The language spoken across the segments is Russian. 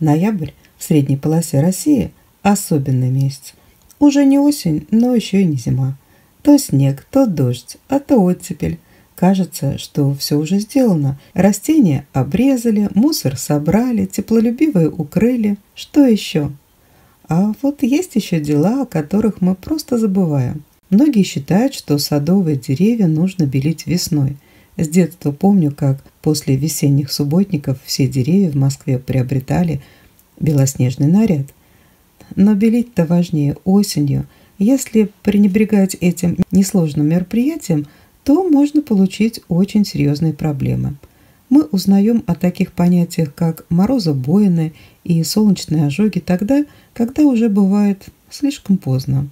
Ноябрь в средней полосе России – особенный месяц. Уже не осень, но еще и не зима. То снег, то дождь, а то оттепель. Кажется, что все уже сделано. Растения обрезали, мусор собрали, теплолюбивые укрыли. Что еще? А вот есть еще дела, о которых мы просто забываем. Многие считают, что садовые деревья нужно белить весной. С детства помню, как после весенних субботников все деревья в Москве приобретали белоснежный наряд. Но белить-то важнее осенью. Если пренебрегать этим несложным мероприятием, то можно получить очень серьезные проблемы. Мы узнаем о таких понятиях, как морозобоины и солнечные ожоги тогда, когда уже бывает слишком поздно.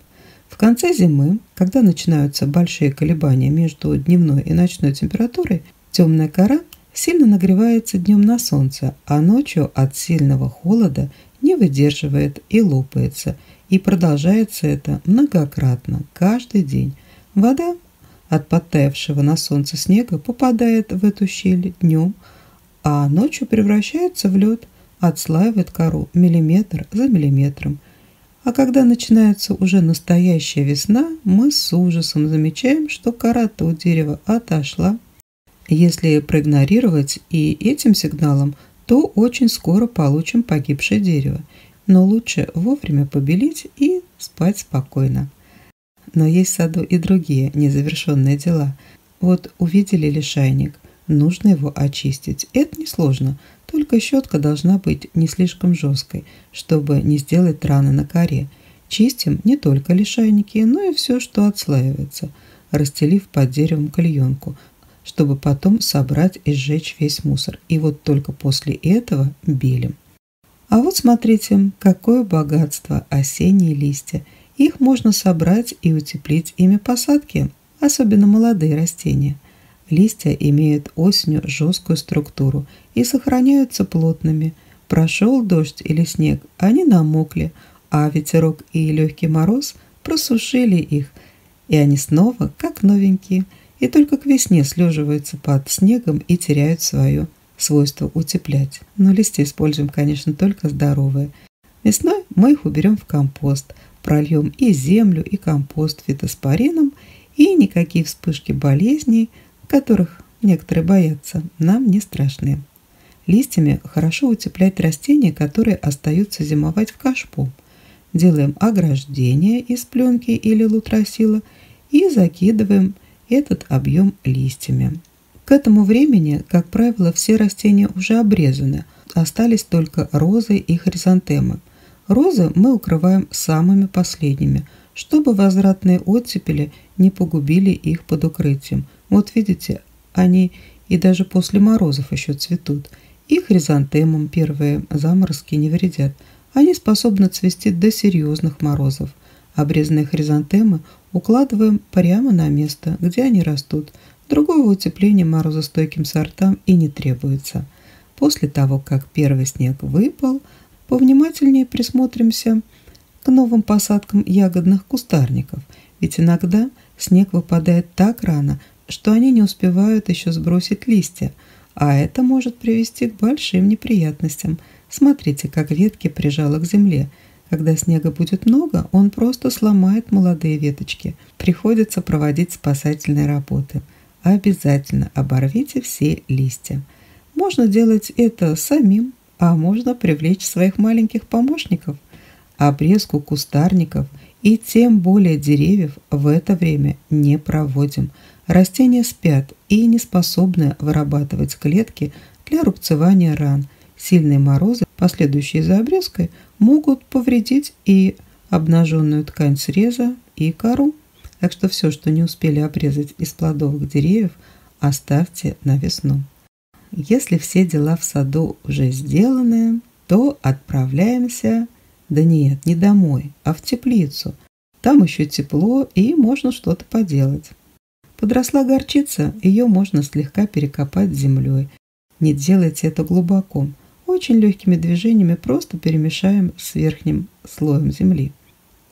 В конце зимы, когда начинаются большие колебания между дневной и ночной температурой, темная кора сильно нагревается днем на солнце, а ночью от сильного холода не выдерживает и лопается, и продолжается это многократно, каждый день. Вода от подтаявшего на солнце снега попадает в эту щель днем, а ночью превращается в лед, отслаивает кору миллиметр за миллиметром. А когда начинается уже настоящая весна, мы с ужасом замечаем, что кора-то у дерева отошла. Если проигнорировать и этим сигналом, то очень скоро получим погибшее дерево. Но лучше вовремя побелить и спать спокойно. Но есть в саду и другие незавершенные дела. Вот увидели лишайник, нужно его очистить. Это несложно, только щетка должна быть не слишком жесткой, чтобы не сделать раны на коре. Чистим не только лишайники, но и все, что отслаивается, расстелив под деревом клеенку, чтобы потом собрать и сжечь весь мусор. И вот только после этого белим. А вот смотрите, какое богатство осенние листья. Их можно собрать и утеплить ими посадки, особенно молодые растения. Листья имеют осенью жесткую структуру и сохраняются плотными. Прошел дождь или снег, они намокли, а ветерок и легкий мороз просушили их, и они снова как новенькие, и только к весне слеживаются под снегом и теряют свое свойство утеплять. Но листья используем, конечно, только здоровые. Весной мы их уберем в компост, прольем и землю, и компост фитоспорином, и никакие вспышки болезней, которых некоторые боятся, нам не страшны. Листьями хорошо утеплять растения, которые остаются зимовать в кашпо. Делаем ограждение из пленки или лутросила и закидываем этот объем листьями. К этому времени, как правило, все растения уже обрезаны, остались только розы и хризантемы – Розы мы укрываем самыми последними, чтобы возвратные оттепели не погубили их под укрытием. Вот видите, они и даже после морозов еще цветут. И хризантемам первые заморозки не вредят. Они способны цвести до серьезных морозов. Обрезанные хризантемы укладываем прямо на место, где они растут. Другого утепления морозостойким сортам и не требуется. После того, как первый снег выпал – повнимательнее присмотримся к новым посадкам ягодных кустарников, ведь иногда снег выпадает так рано, что они не успевают еще сбросить листья, а это может привести к большим неприятностям. Смотрите, как ветки прижало к земле. Когда снега будет много, он просто сломает молодые веточки. Приходится проводить спасательные работы. Обязательно оборвите все листья. Можно делать это самим а можно привлечь своих маленьких помощников. Обрезку кустарников и тем более деревьев в это время не проводим. Растения спят и не способны вырабатывать клетки для рубцевания ран. Сильные морозы, последующие за обрезкой, могут повредить и обнаженную ткань среза, и кору. Так что все, что не успели обрезать из плодовых деревьев, оставьте на весну. Если все дела в саду уже сделаны, то отправляемся, да нет, не домой, а в теплицу. Там еще тепло и можно что-то поделать. Подросла горчица, ее можно слегка перекопать землей. Не делайте это глубоко. Очень легкими движениями просто перемешаем с верхним слоем земли.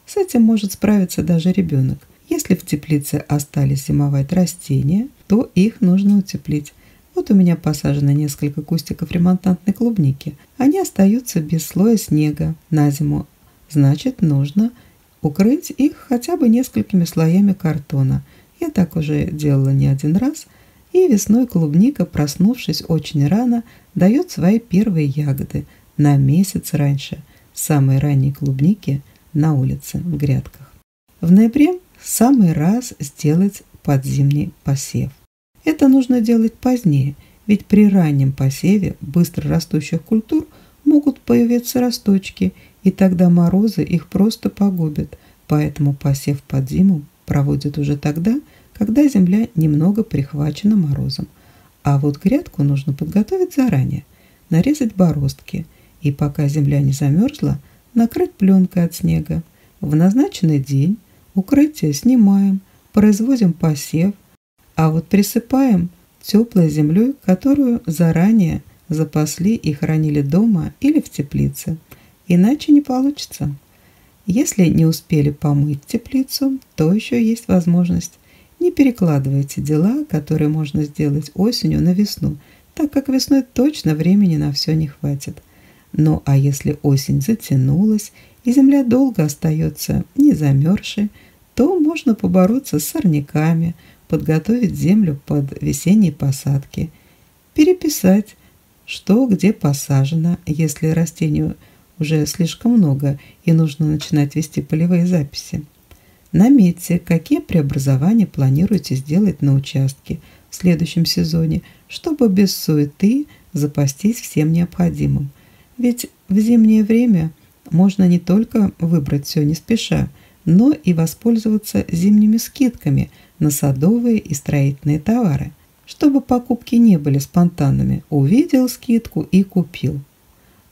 С этим может справиться даже ребенок. Если в теплице остались зимовать растения, то их нужно утеплить. Вот у меня посажено несколько кустиков ремонтантной клубники. Они остаются без слоя снега на зиму. Значит, нужно укрыть их хотя бы несколькими слоями картона. Я так уже делала не один раз. И весной клубника, проснувшись очень рано, дает свои первые ягоды на месяц раньше самой ранней клубники на улице в грядках. В ноябре самый раз сделать подзимний посев. Это нужно делать позднее, ведь при раннем посеве быстро растущих культур могут появиться росточки, и тогда морозы их просто погубят, поэтому посев под зиму проводят уже тогда, когда земля немного прихвачена морозом. А вот грядку нужно подготовить заранее, нарезать бороздки, и пока земля не замерзла, накрыть пленкой от снега. В назначенный день укрытие снимаем, производим посев, а вот присыпаем теплой землей, которую заранее запасли и хранили дома или в теплице. Иначе не получится. Если не успели помыть теплицу, то еще есть возможность. Не перекладывайте дела, которые можно сделать осенью на весну, так как весной точно времени на все не хватит. Ну а если осень затянулась и земля долго остается не замерзшей, то можно побороться с сорняками – подготовить землю под весенние посадки, переписать, что где посажено, если растению уже слишком много и нужно начинать вести полевые записи. Наметьте, какие преобразования планируете сделать на участке в следующем сезоне, чтобы без суеты запастись всем необходимым. Ведь в зимнее время можно не только выбрать все не спеша, но и воспользоваться зимними скидками – на садовые и строительные товары, чтобы покупки не были спонтанными, увидел скидку и купил,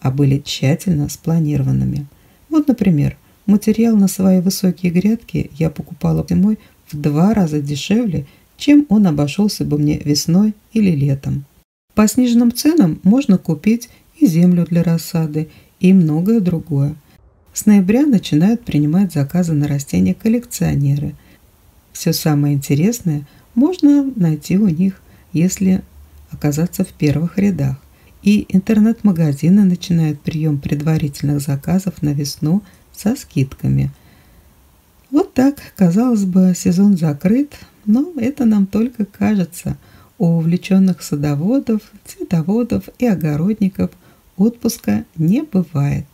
а были тщательно спланированными. Вот, например, материал на свои высокие грядки я покупала зимой в два раза дешевле, чем он обошелся бы мне весной или летом. По сниженным ценам можно купить и землю для рассады, и многое другое. С ноября начинают принимать заказы на растения коллекционеры – все самое интересное можно найти у них, если оказаться в первых рядах. И интернет-магазины начинают прием предварительных заказов на весну со скидками. Вот так, казалось бы, сезон закрыт, но это нам только кажется. У увлеченных садоводов, цветоводов и огородников отпуска не бывает.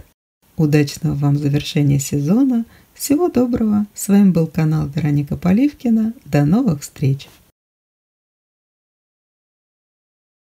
Удачного вам завершения сезона – всего доброго. С вами был канал Вероника Поливкина. До новых встреч!